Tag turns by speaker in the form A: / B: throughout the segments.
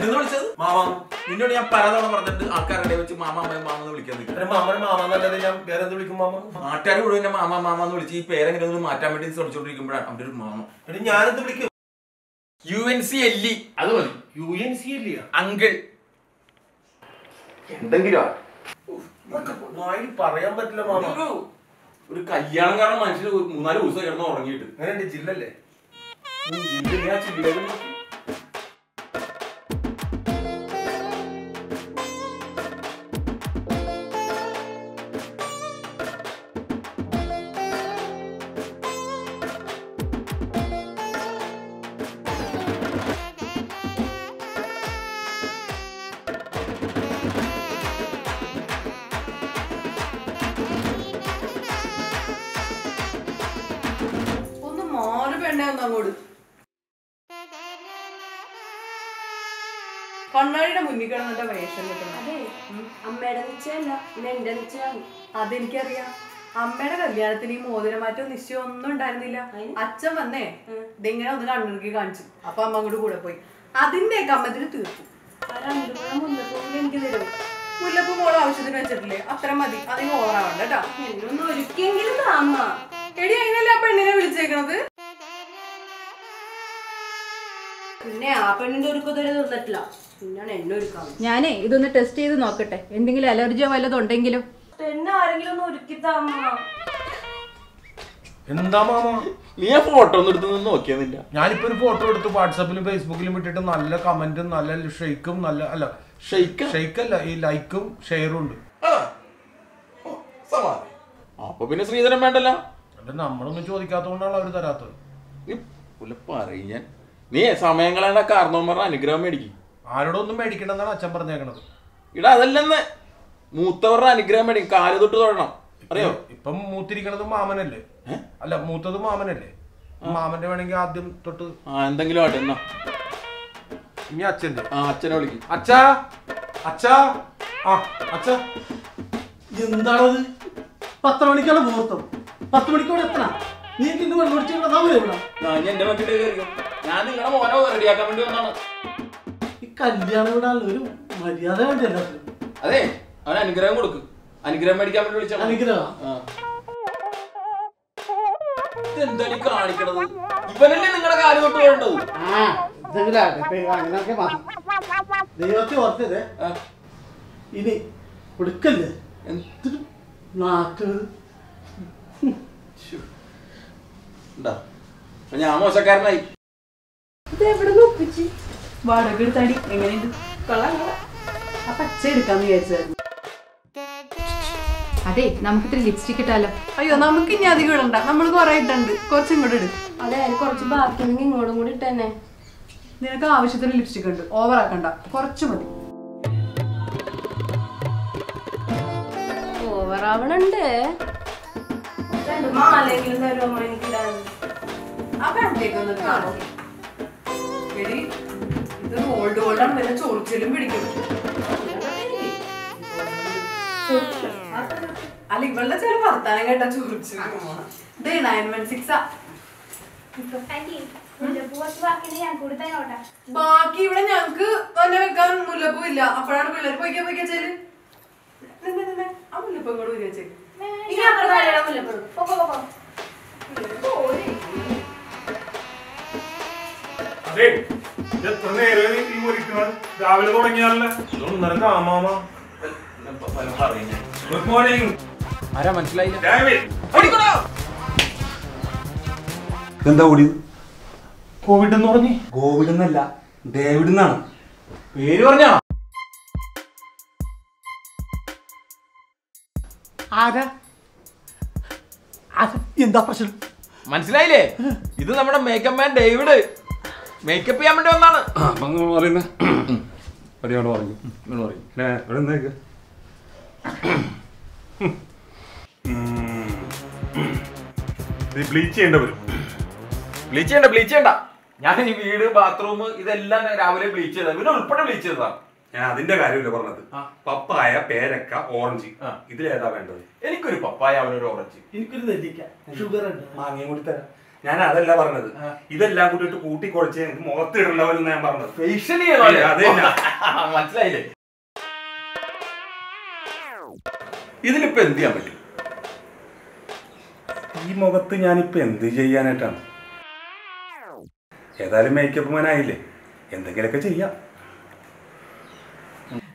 A: എന്തെന്ന് വിളിച്ചത്?
B: മാമ.
A: നിന്നോട് ഞാൻ പലതവണ പറഞ്ഞിട്ട് ആൾക്കാരുടെ വെച്ച് മാമ അമ്മ മാമ എന്ന് വിളിക്കാൻ
B: മാമനെ മാമ എന്നല്ലാതെ ഞാൻ വേറെ എന്ത് വിളിക്കും മാമ?
A: നാട്ടുകാർ മുഴുവൻ എന്നെ മാമ മാമ എന്ന് വിളിച്ച് ഈ പേരെങ്ങനെ ഒന്ന് മാറ്റാൻ വേണ്ടി ശ്രമിച്ചോണ്ടിരിക്കുമ്പോഴാണ് അവന്റെ ഒരു മാമ.
B: എടി ഞാനെന്ത് വിളിക്കും?
A: U N C L E. അത് മതി.
B: യു എൻ സി അല്ലേ
A: അങ്കിൾ. എന്തെങ്കിലും
B: പറയാൻ പറ്റില്ല മാമ.
A: ഒരു ഒരു കല്യാണം കാരണം മനുഷ്യന് ഒരു മൂന്നാൽ ദിവസം കിടന്ന് ഉറങ്ങിയിട്ട്.
B: അങ്ങനെ ജില്ലല്ലേ?
A: ജില്ല്
C: പെണ്ണേ ഒന്ന് അങ്ങോട്ട്. കണ്ണാടിയുടെ മുന്നിൽ കിടന്നിട്ട് വേഷം കിട്ടണം
D: അതെ. അമ്മയുടെ നിശ്ചയല്ല പിന്നെ എന്റെ നിശ്ചയാണ്
C: അതെനിക്കറിയാം. അമ്മയുടെ കല്യാണത്തിന് ഈ മോതിരമാറ്റം നിശ്ചയം ഒന്നും ഉണ്ടായിരുന്നില്ല. അച്ഛൻ വന്നേ. ഇതിങ്ങനെ ഒന്ന് കണ്ണുറുക്കി കാണിച്ചു. അപ്പൊ അമ്മ അങ്ങോട്ട് കൂടെ പോയി. അതിന്റെ കമ്മത്തിന് തീർത്തു.
D: എനിക്ക് തരും
C: മുല്ലപ്പൂ മോൾ ആവശ്യത്തിന് വെച്ചിട്ടില്ലേ? അത്ര മതി. അതിന് ഓറാവണ്ട കേട്ടോ.
D: ഒരുക്കിയെങ്കിലും താമ
C: എടി അതിനല്ലേ ആ പെണ്ണിനെ വിളിച്ചേക്കണത്?
D: പിന്നെ ആ പെണ്ണിന്റെ ഒരുക്കത്തൊരു തന്നിട്ടില്ല പിന്നാണ് എന്നെ ഒരുക്കാൻ
E: ഞാനേ ഇതൊന്ന് ടെസ്റ്റ് ചെയ്ത് നോക്കട്ടെ. എന്തെങ്കിലും അലർജിയോ വല്ലതും ഉണ്ടെങ്കിലും.
D: എന്നെ ആരെങ്കിലും ഒന്ന് ഒരുക്കി താമ
B: എന്താ മാമ?
A: നീ ആ ഫോട്ടോ ഒന്നും എടുത്ത് നോക്കിയതില്ല
B: ഞാനിപ്പോ ഒരു ഫോട്ടോ എടുത്ത് വാട്സാപ്പിലും ഫേസ്ബുക്കിലും ഇട്ടിട്ട് നല്ല കമന്റും നല്ല ഷെയ്ക്കും നല്ല അല്ല
A: ഷെയ്ക്ക്
B: ഷെയ്ക്കല്ല ഈ ലൈക്കും ഷെയറും ഉണ്ട്.
A: അപ്പൊ പിന്നെ ശ്രീധരൻ വേണ്ടല്ലോ?
B: നമ്മളൊന്നും ചോദിക്കാത്തതുകൊണ്ടാണ് അവർ തരാത്തത്.
A: പറയും ഞാൻ. നീ സമയം കളയേണ്ട പറഞ്ഞ അനുഗ്രഹം മേടിക്കും.
B: ആരോടൊന്നും മേടിക്കണ്ടെന്നാണ് അച്ഛൻ പറഞ്ഞേക്കണത്.
A: ഇടാ അതല്ലെന്ന്. മൂത്തവരുടെ അനുഗ്രഹം മേടിക്കും കാൽ തൊട്ട് തൊഴണം അറിയോ?
B: ഇപ്പം മൂത്തിരിക്കണത് മാമനല്ലേ? അല്ല മൂത്തത് മാമനല്ലേ? മാമന്റെ വേണമെങ്കിൽ ആദ്യം തൊട്ട്
A: ആ എന്തെങ്കിലും ആട്ടെ എന്നാ.
B: ഇനി അച്ഛന്റെ.
A: ആ അച്ഛനെ വിളിക്കും.
B: അച്ഛാ അച്ഛാ. ആ അച്ഛ.
F: എന്താണത്? പത്ത് മണിക്കുള്ള മുഹൂർത്തം. പത്ത് മണിക്കൂടെ എത്ര നീ ഇന്ന് സമയം എവിടെ
A: ഞാൻ എന്റെ മക്കളുടെ കയറിക്കും. ഞാൻ നിങ്ങളുടെ മോനെ റെഡിയാക്കാൻ വേണ്ടി വന്നാണ്
F: ഈ കല്യാണം ഒരു മര്യാദ
A: അതെ അവൻ അനുഗ്രഹം കൊടുക്ക്. അനുഗ്രഹം മേടിക്കാൻ വേണ്ടി വിളിച്ചാ.
F: അനുഗ്രഹം?
A: ഈ കാണിക്കണത്? ഇവനല്ലേ നിങ്ങളുടെ കാൽ തൊട്ട് വേണ്ടത്.
F: ദൈവത്തെ ഓർത്തത്? ഇനി കൊടുക്കല്ലേ?
A: എന്ത്?
F: എന്തൊരു നാക്ക്.
A: ഞാൻ മോശക്കാരനായി
D: ഇത് എവിടെ നിന്ന് ഒപ്പിച്ച്
C: വാടക എടുത്താടി എങ്ങനെയുണ്ട്?
D: കൊള്ളാം
C: ആ പച്ച എടുക്കാന്ന് വിചാരിച്ചായിരുന്നു
E: അതെ നമുക്കിത്തിരി ലിപ്സ്റ്റിക് ഇട്ടാലോ?
C: അയ്യോ നമുക്ക് ഇനി അധികം ഇടണ്ട. നമ്മൾ കുറെ ഇട്ടുണ്ട് കുറച്ചും കൂടെ ഇട്.
D: അതെ കുറച്ച് ബാക്കിയുണ്ടെങ്കിൽ ഇങ്ങോട്ടും കൂടി ഇട്ടെന്നെ
C: നിനക്ക് ആവശ്യത്തിന് ലിപ്സ്റ്റിക് ഉണ്ട്. ഓവർ ആക്കണ്ട. കുറച്ച് മതി.
D: ഓവറാവണുണ്ട് രണ്ട് മാലെങ്കിലും തരുമോ എനിക്ക്
C: ആ പാന്റേക്ക് ഒന്ന് കാണും എടി ഇത് ഗോൾഡ് ഗോൾഡാണ് വല്ല ചോറിച്ചിലും പിടിക്കും. അല്ല ഇവളുടെ ചില വർത്താനം കേട്ടാ ചൊറിച്ചു ഇതേ നയൻ വൺ സിക്സ് ബാക്കി ഇവിടെ ഞങ്ങക്ക് തന്നെ വെക്കാൻ മുല്ലപ്പൂ ഇല്ല. അപ്പോഴാണ് പിള്ളേർ പോയിക്കാൻ പോയിക്കാ ചേൽ ആ മുല്ലപ്പൂ കൂടെ ഊരി വെച്ചേക്ക്
D: ഇനി
G: അതെ ഇത് എത്ര നേരം ഈ ഒരുക്കുന്നത് രാവിലെ തുടങ്ങിയാലേ
B: ഇതൊന്നര കാമാമ
G: ഗുഡ് മോർണിംഗ്
A: ആരാ മനസ്സിലായില്ല?
G: ഡേവിഡ്
H: എന്താ ഓടിയത്?
B: കോവിഡ് എന്ന് പറഞ്ഞേ?
H: കോവിഡ് എന്നല്ല ഡേവിഡ് എന്നാണ്.
A: പേര് പറഞ്ഞാ
F: ആരാ? എന്താ പ്രശ്നം?
A: മനസ്സിലായില്ലേ? ഇത് നമ്മുടെ മേക്കപ്പ് മാൻ ഡേവിഡ്. മേക്കപ്പ് ചെയ്യാൻ വേണ്ടി വന്നാണ്.
H: പറയുന്നേ പരിപാടി പറഞ്ഞു. പിന്നെ ഇവിടെ എന്താ
G: ബ്ലീച്ച് ചെയ്യേണ്ട വരും.
A: ബ്ലീച്ച് ചെയ്യണ്ട ബ്ലീച്ച് ചെയ്യണ്ട. ഞാൻ ഈ വീട് ബാത്റൂം ഇതെല്ലാം ഞാൻ രാവിലെ ബ്ലീച്ച് ചെയ്താ പിന്നെ ഉൾപ്പെടെ ബ്ലീച്ച് ചെയ്തതാണ്
H: ഞാൻ അതിന്റെ കാര്യമില്ല പറഞ്ഞത്. പപ്പായ പേരക്ക ഓറഞ്ച്.
A: ആ.
H: ഇതിലേതാ വേണ്ടത്?
A: എനിക്കൊരു പപ്പായ അവനൊരു ഓറഞ്ച്.
F: എനിക്കൊരു നെല്ലിക്ക ഷുഗർ ഉണ്ട്
H: മാങ്ങയും കൂടി തരാം. ഞാൻ അതല്ല പറഞ്ഞത് ഇതെല്ലാം കൂട്ടിട്ട് കൂട്ടി കുഴച്ച് എനിക്ക് മുഖത്ത് ഇടണ്ടാവല്ലെന്ന് ഞാൻ പറഞ്ഞത്.
A: മനസ്സിലായില്ലേ? ഇതിലിപ്പോ എന്ത് ചെയ്യാൻ പറ്റും?
H: ഈ മുഖത്ത് ഞാനിപ്പോ എന്ത് ചെയ്യാനായിട്ടാണ്? ഏതായാലും മേക്കപ്പ് മാനായില്ലേ? എന്തെങ്കിലുമൊക്കെ ചെയ്യാം.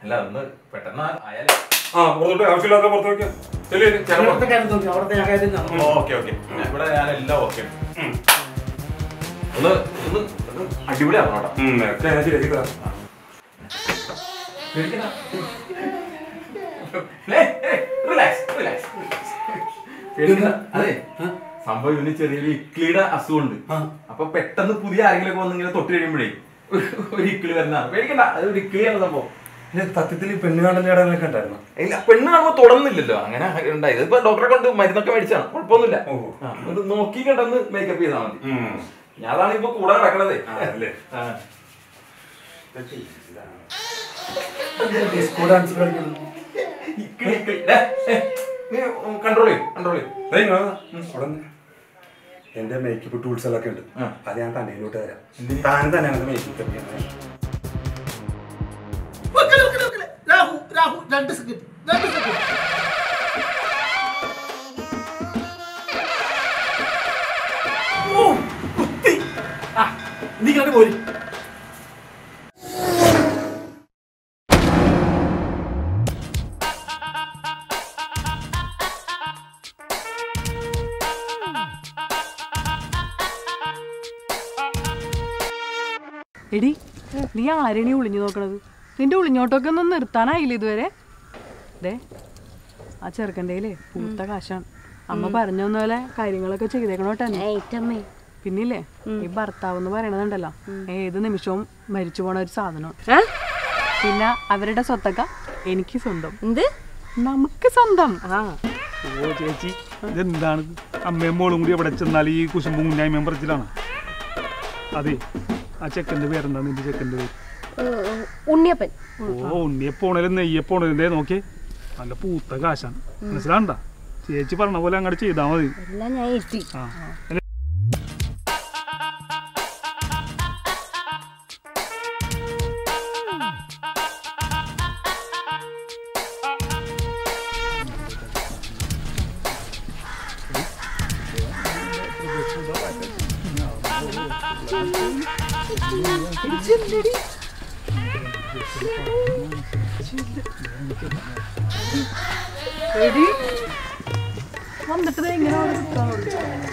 A: അല്ല ഒന്ന് പെട്ടെന്ന് ആയാലേ.
H: ആ പുറത്തോട്ട് ആവശ്യമില്ലാത്ത പുറത്ത് വെക്കാം ചെല്ലു.
A: Okay okay. ഇവിടെ ഞാൻ എല്ലാം ഓക്കെ ഒന്ന് ഒന്ന് അടിപൊളിയാണോ കേട്ടോ. അതെ സംഭവം ഇവന് ചെറിയൊരു ഇക്ലിയുടെ അസുഖമുണ്ട്. അപ്പൊ പെട്ടെന്ന് പുതിയ ആരെങ്കിലും വന്ന് ഇങ്ങനെ തൊട്ട് കഴിയുമ്പോഴേ ഒരു ഇക്ലി വരുന്ന പേടിക്കണ്ട അത് ഒരു ഇക്ലിയാണ് സംഭവം.
H: സത്യത്തിൽ പെണ്ണ് കാണലൊക്കെ ഉണ്ടായിരുന്നു?
A: ഇല്ല പെണ്ണ് കാണുമ്പോ തുടർന്നില്ലല്ലോ അങ്ങനെ ഉണ്ടായത് ഇപ്പൊ ഡോക്ടറെ കൊണ്ട് മരുന്നൊക്കെ മേടിച്ചാണ് കുഴപ്പമൊന്നുമില്ല. നോക്കി കണ്ടൊന്ന് മേക്കപ്പ് ചെയ്താൽ മതി. അതാണ് ഇപ്പൊ കൂടെ കിടക്കണത് കൺട്രോൾ ചെയ്യും കൺട്രോൾ.
H: എന്റെ മേക്കപ്പ് ടൂൾസ് എല്ലാം ഉണ്ട്. അത് ഞാൻ തന്നേലോട്ട് തരാം. താൻ തന്നെയാണ് മേക്കപ്പ്
F: രാഹു രണ്ട് സെക്കൻഡ് രണ്ട് സെക്കൻഡ് നീ കണ്ടു പോരി.
C: എടി നീ ആരണി ഒളിഞ്ഞു നോക്കണത്? നിന്റെ ഒളിഞ്ഞോട്ടൊക്കെ ഒന്നും നിർത്താനായില്ല ഇതുവരെ? ദേ ആ ചെറുക്കന്റെ പൂത്ത കാശാണ്. അമ്മ പറഞ്ഞ പോലെ കാര്യങ്ങളൊക്കെ ചെയ്തേക്കണോട്ടെ
D: ഏറ്റമ്മേ
C: പിന്നില്ലേ? ഈ ഭർത്താവ് എന്ന് പറയണതുണ്ടല്ലോ ഏത് നിമിഷവും മരിച്ചു പോണ ഒരു സാധനം. പിന്നെ അവരുടെ സ്വത്തൊക്കെ എനിക്ക് സ്വന്തം.
D: എന്ത്?
C: നമുക്ക് സ്വന്തം. ആ.
G: ഓ ചേച്ചി ഇതെന്താണ്? അമ്മയും മോളും കൂടി എവിടെ ചെന്നാൽ ഈ കുശുമ്പും കുഞ്ഞായ്മയും പറച്ചിലാണ് അതെ ആ ചെക്കന്റെ പേരെന്താണ് നിന്റെ ചെക്കന്റെ പേര്?
D: ഉണ്ണിയപ്പൻ.
G: ഓ ഉണ്ണിയപ്പോണേലും നെയ്യപ്പോണേലും ദേ നോക്കിയേ? നല്ല പൂത്ത കാശാണ്. മനസ്സിലാണ്ട ചേച്ചി പറഞ്ഞ പോലെ അങ്ങോട്ട് ചെയ്താൽ മതി.
C: വന്നിട്ട് ഇങ്ങനെ അവിടെ നിൽക്കാണ്.